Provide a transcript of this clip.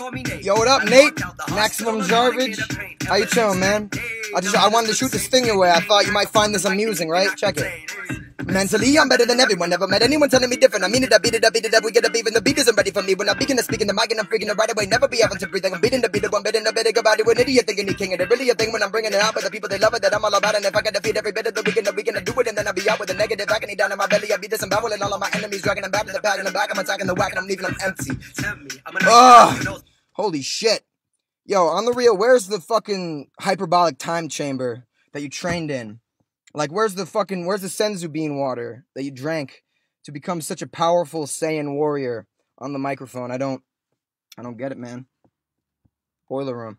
Yo, what up, Nate? Maximum Jarvage. How you chilling, man? I just I wanted to shoot this thing your way. I thought you might find this amusing, right? Check it. Mentally, I'm better than everyone. Never met anyone telling me different. I mean it, I beat it, I beat it up. We get beef, and the beat isn't ready for me. When I begin to speak in the mic, and I'm freaking it right away. Never be having to breathe. I'm beating the beat, I'm beating the beat about it. An idiot thinking he king. And it really a thing when I'm bringing it out. But the people, they love it, that I'm all about. And if I can defeat every bit of the weekend, the weekend, I do it. And then I'll be out with a negative agony down in my belly. I'll be disemboweling all of my enemies, dragging them back to the pack in the back. I'm attacking the whack, and I'm leaving them empty. Ugh. Holy shit. Yo, on the real, where's the fucking hyperbolic time chamber that you trained in? Like, where's the fucking, where's the senzu bean water that you drank to become such a powerful Saiyan warrior on the microphone? I don't, I don't get it, man. Boiler room.